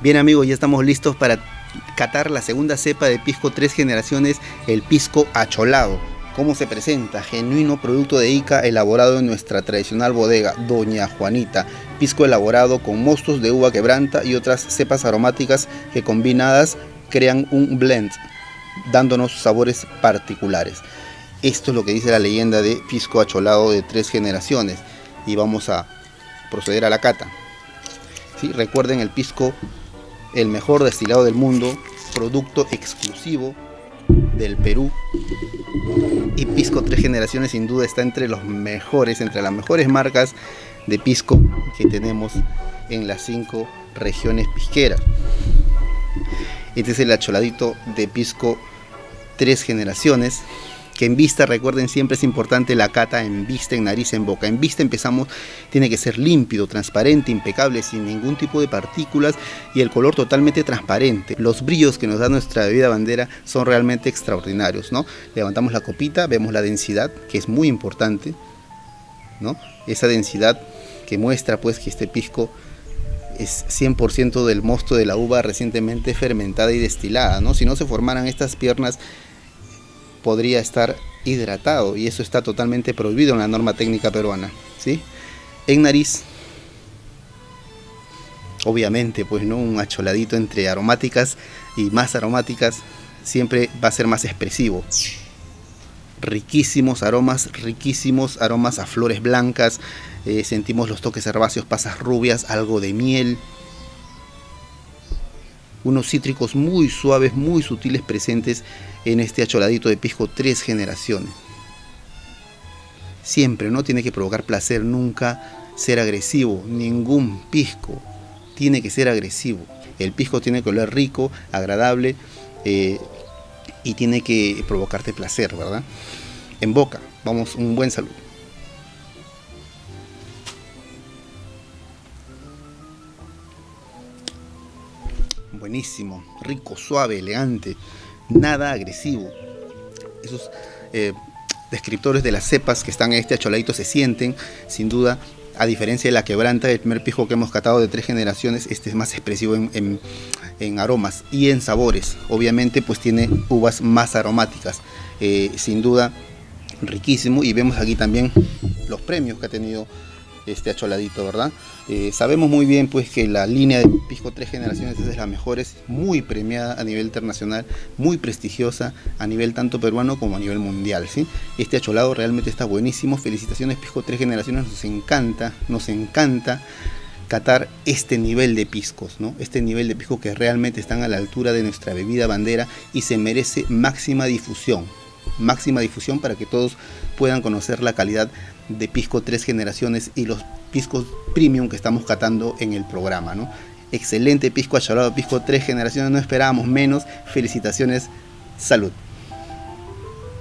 Bien amigos, ya estamos listos para catar la segunda cepa de pisco tres generaciones, el pisco acholado. ¿Cómo se presenta? Genuino producto de Ica elaborado en nuestra tradicional bodega, Doña Juanita. Pisco elaborado con mostos de uva quebranta y otras cepas aromáticas que combinadas crean un blend, dándonos sabores particulares. Esto es lo que dice la leyenda de pisco acholado de tres generaciones. Y vamos a proceder a la cata. ¿Sí? Recuerden el pisco el mejor destilado del mundo, producto exclusivo del Perú. Y Pisco Tres Generaciones sin duda está entre los mejores, entre las mejores marcas de pisco que tenemos en las cinco regiones pisqueras. Este es el acholadito de pisco Tres Generaciones que en vista, recuerden, siempre es importante la cata en vista, en nariz, en boca. En vista empezamos, tiene que ser límpido, transparente, impecable, sin ningún tipo de partículas y el color totalmente transparente. Los brillos que nos da nuestra bebida bandera son realmente extraordinarios, ¿no? Levantamos la copita, vemos la densidad, que es muy importante, ¿no? Esa densidad que muestra pues que este pisco es 100% del mosto de la uva recientemente fermentada y destilada, ¿no? Si no se formaran estas piernas podría estar hidratado y eso está totalmente prohibido en la norma técnica peruana. ¿sí? En nariz, obviamente, pues no un acholadito entre aromáticas y más aromáticas siempre va a ser más expresivo. Riquísimos aromas, riquísimos aromas a flores blancas, eh, sentimos los toques herbáceos, pasas rubias, algo de miel, unos cítricos muy suaves, muy sutiles presentes en este acholadito de pisco tres generaciones. Siempre, no tiene que provocar placer, nunca ser agresivo, ningún pisco tiene que ser agresivo. El pisco tiene que oler rico, agradable eh, y tiene que provocarte placer, ¿verdad? En boca, vamos, un buen saludo. Buenísimo, rico, suave, elegante, nada agresivo. Esos eh, descriptores de las cepas que están en este acholadito se sienten, sin duda, a diferencia de la quebranta del primer pisco que hemos catado de tres generaciones, este es más expresivo en, aromas y en sabores. Obviamente, pues tiene uvas más aromáticas, eh, sin duda, riquísimo. Y vemos aquí también los premios que ha tenido este acholadito, ¿verdad? Eh, sabemos muy bien pues que la línea de Pisco Tres Generaciones es de las mejores, muy premiada a nivel internacional, muy prestigiosa a nivel tanto peruano como a nivel mundial, ¿sí? Este acholado realmente está buenísimo, felicitaciones Pisco Tres Generaciones, nos encanta, nos encanta catar este nivel de piscos, ¿no? Este nivel de pisco que realmente están a la altura de nuestra bebida bandera y se merece máxima difusión, máxima difusión para que todos puedan conocer la calidad de pisco tres generaciones y los piscos premium que estamos catando en el programa. ¿no? Excelente pisco achalado, pisco tres generaciones, no esperábamos menos. Felicitaciones, salud.